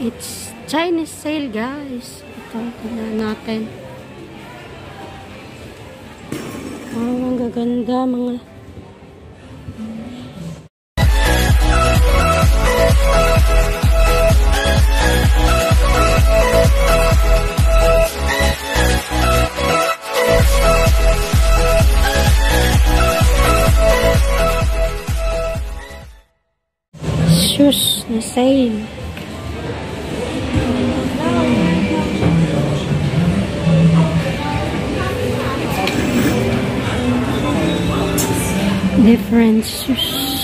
It's Chinese sale, guys. Ito, tignan natin. Oh, ang gaganda, mga... Shoes na sale. Different shoes.